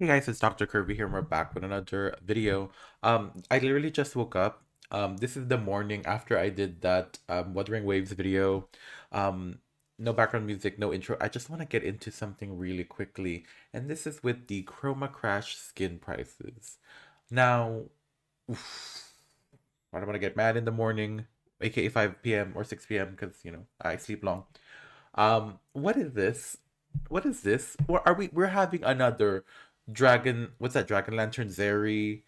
Hey guys, it's Dr. Curvy here, and we're back with another video. Um, I literally just woke up. Um, this is the morning after I did that um, Wuthering Waves video. Um, no background music, no intro. I just want to get into something really quickly, and this is with the Chromacrash skin prices. Now, oof, I don't want to get mad in the morning, aka 5 p.m. or 6 p.m. because you know I sleep long. Um, what is this? What is this? Or are we? We're having another Dragon, what's that? Dragon Lantern Zeri.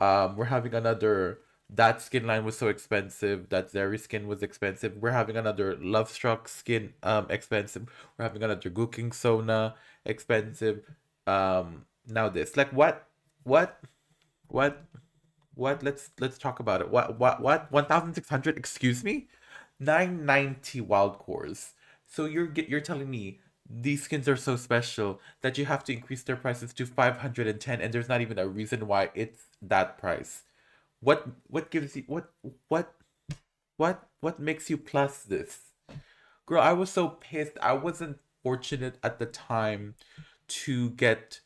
Um, we're having another. That skin line was so expensive. That Zeri skin was expensive. We're having another Love Struck skin, um, expensive. We're having another Guqin Sona expensive. Um, now this, like, what, what, what, what? Let's let's talk about it. What, what, what? One thousand six hundred? Excuse me, nine ninety wild cores. So you're you're telling me these skins are so special that you have to increase their prices to 510 and there's not even a reason why it's that price. What what gives you what what what what makes you plus this? Girl i was so pissed. I wasn't fortunate at the time to get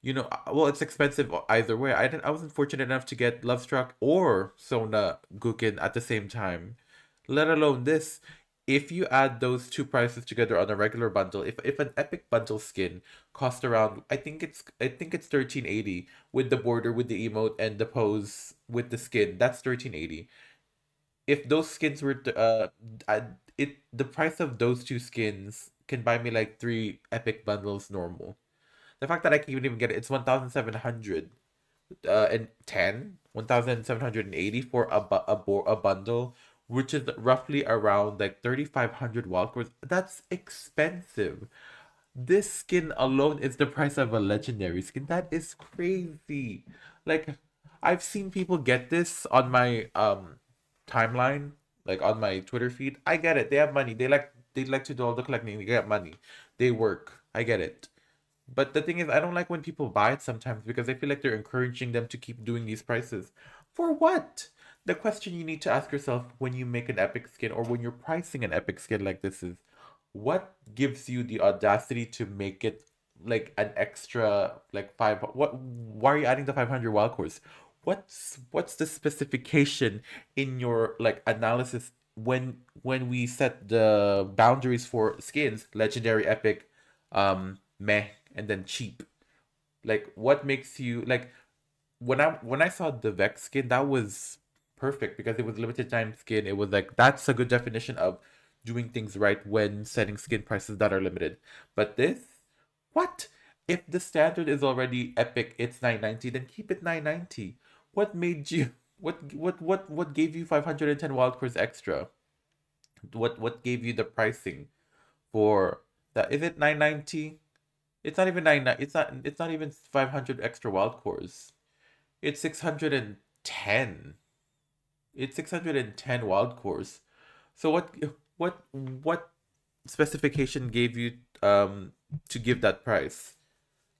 you know uh, well it's expensive either way. I didn't i wasn't fortunate enough to get love struck or Sona Guqin at the same time let alone this if you add those two prices together on a regular bundle, if if an epic bundle skin costs around I think it's I think it's 1380 with the border with the emote and the pose with the skin, that's 1380. If those skins were uh it the price of those two skins can buy me like three epic bundles normal. The fact that I can even get it, it's 1700 uh and 10 1780 for a, a, a bundle which is roughly around like 3500 wild cores. That's expensive. This skin alone is the price of a legendary skin. That is crazy. Like I've seen people get this on my um timeline, like on my Twitter feed. I get it. They have money. They like they like to do all the collecting. They get money. They work. I get it. But the thing is, I don't like when people buy it sometimes because I feel like they're encouraging them to keep doing these prices. For what? The question you need to ask yourself when you make an epic skin or when you're pricing an epic skin like this is what gives you the audacity to make it like an extra like five what why are you adding the 500 wild cores? What's what's the specification in your like analysis when when we set the boundaries for skins legendary epic um meh and then cheap? Like what makes you like when i when i saw the vex skin that was perfect because it was limited time skin. It was like that's a good definition of doing things right when setting skin prices that are limited. But this, what? If the standard is already epic, it's 990, then keep it 990. What made you what what what what gave you 510 wild cores extra? What what gave you the pricing for that? Is it 990? It's not even nine. It's not. It's not even 500 extra wild cores. It's 610 it's 610 wild cores. So what what what specification gave you um to give that price?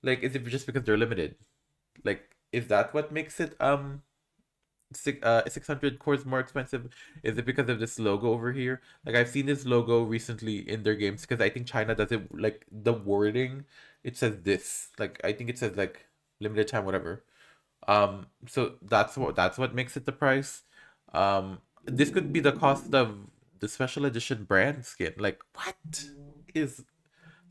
Like is it just because they're limited? Like is that what makes it um six, uh 600 cores more expensive? Is it because of this logo over here? Like I've seen this logo recently in their games because I think China does it like the wording it says this. Like I think it says like limited time whatever. Um so that's what that's what makes it the price um, this could be the cost of the special edition brand skin. Like, what is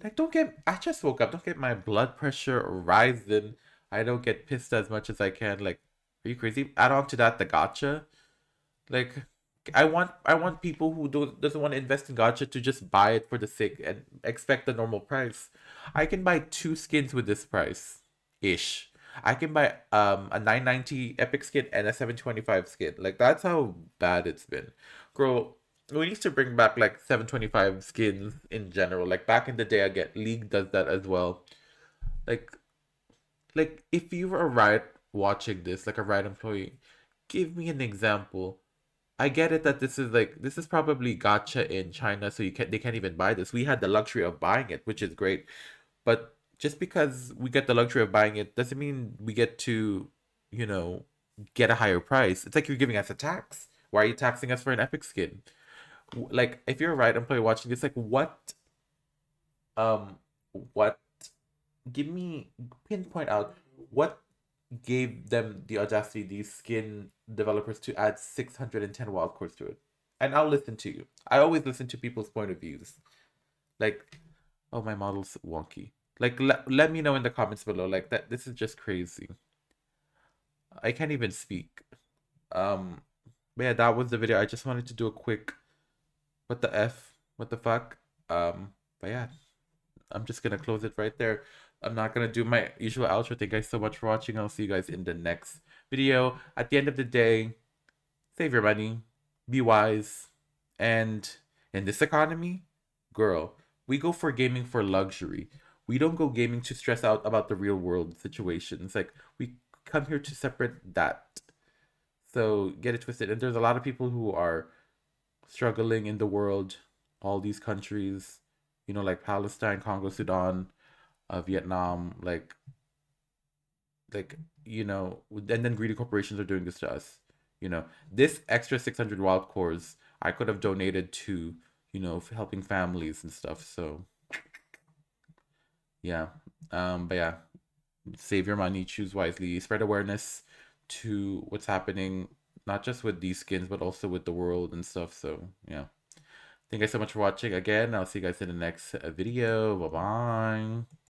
like? Don't get. I just woke up. Don't get my blood pressure rising. I don't get pissed as much as I can. Like, are you crazy? Add on to that the gacha. Like, I want I want people who don't doesn't want to invest in gacha to just buy it for the sake and expect the normal price. I can buy two skins with this price, ish. I can buy um a 990 epic skin and a 725 skin. Like that's how bad it's been. Girl, we need to bring back like 725 skins in general. Like back in the day, I get League does that as well. Like, like if you were a Riot watching this, like a Riot employee, give me an example. I get it that this is like this is probably gacha in China, so you can not they can't even buy this. We had the luxury of buying it, which is great, but just because we get the luxury of buying it doesn't mean we get to, you know, get a higher price. It's like you're giving us a tax. Why are you taxing us for an epic skin? Like, if you're a Riot employee watching this, like, what, um, what, give me, pinpoint out what gave them the audacity, these skin developers, to add 610 wild cores to it? And I'll listen to you. I always listen to people's point of views. Like, oh, my model's wonky. Like, let, let me know in the comments below. Like, that this is just crazy. I can't even speak. Um, but yeah, that was the video. I just wanted to do a quick, what the F, what the fuck. Um, but yeah, I'm just gonna close it right there. I'm not gonna do my usual outro. Thank you guys so much for watching. I'll see you guys in the next video. At the end of the day, save your money, be wise, and in this economy, girl, we go for gaming for luxury. We don't go gaming to stress out about the real world situations. Like we come here to separate that. So get it twisted. And there's a lot of people who are struggling in the world, all these countries, you know, like Palestine, Congo, Sudan, uh, Vietnam, like, like you know, and then greedy corporations are doing this to us. You know, this extra 600 wild cores I could have donated to, you know, helping families and stuff. So, yeah. Um, but yeah, save your money, choose wisely, spread awareness to what's happening, not just with these skins, but also with the world and stuff. So, yeah. Thank you guys so much for watching again. I'll see you guys in the next video. Bye bye.